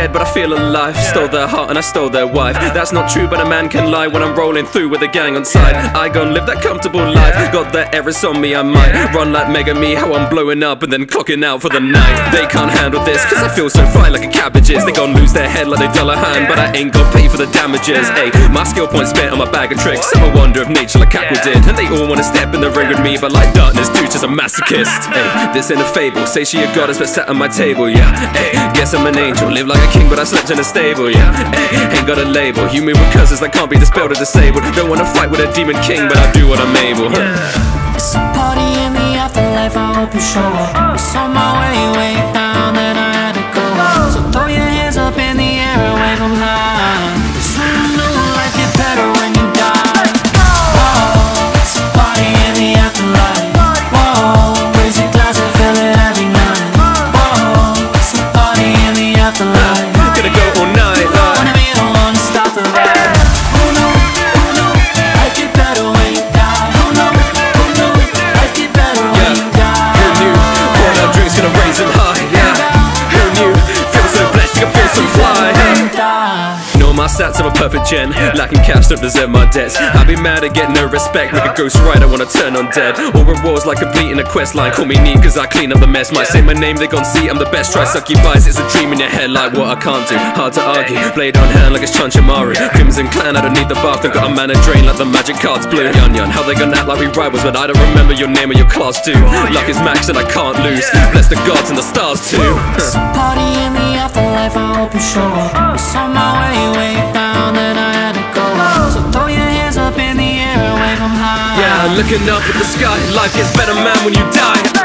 dead, but I feel alive. Stole their heart and I stole their wife. That's not true, but a man can lie when I'm rolling through with a gang on side. I gon' live that comfortable life. Got the errors on me, I might run like Megumin, how I'm blowing up and then clocking out for the night. They can't handle this, cause I feel so fine like a cabbages. They gon' lose their head like they dollar hand, but I ain't gon' pay for the damages. Ayy, my skill points spent on my bag of tricks. I'm a wonder of nature like Aqua did. And they all wanna step in the ring with me, but like darkness, dude's just a masochist. Ayy, this ain't a fable. Say she a goddess, but sat on my table, yeah. Ayy, guess I'm an angel. Live like a king, but I slept in a stable, yeah. Ayy, ain't got a label. Me with curses that can't be dispelled or disabled. Don't wanna fight with a demon king, but I do what I'm able. It's a party in the afterlife, I hope you show up. It's on my way, way Stats, a perfect gen. Lacking cash, don't deserve my debts. I'd be mad at getting no respect. Like a ghost rider, wanna turn on dead. Or rewards like completing a quest line. Call me neat, cause I clean up the mess. Might say my name, they gon' see I'm the best. Try suck you buys, it's a dream in your head, like what I can't do. Hard to argue. Blade on hand like it's Chunchunmaru. Crimson clan, I don't need the bark. I've got a mana drain like the magic cards blue. Yunyun, how they gonna act like we rivals, but I don't remember your name or your class too. Oh, Luck is max and I can't lose. Bless the gods and the stars too. Party in the afterlife, I hope you show up. It's on my way, way down, Yeah, looking up at the sky, life gets better, man, when you die.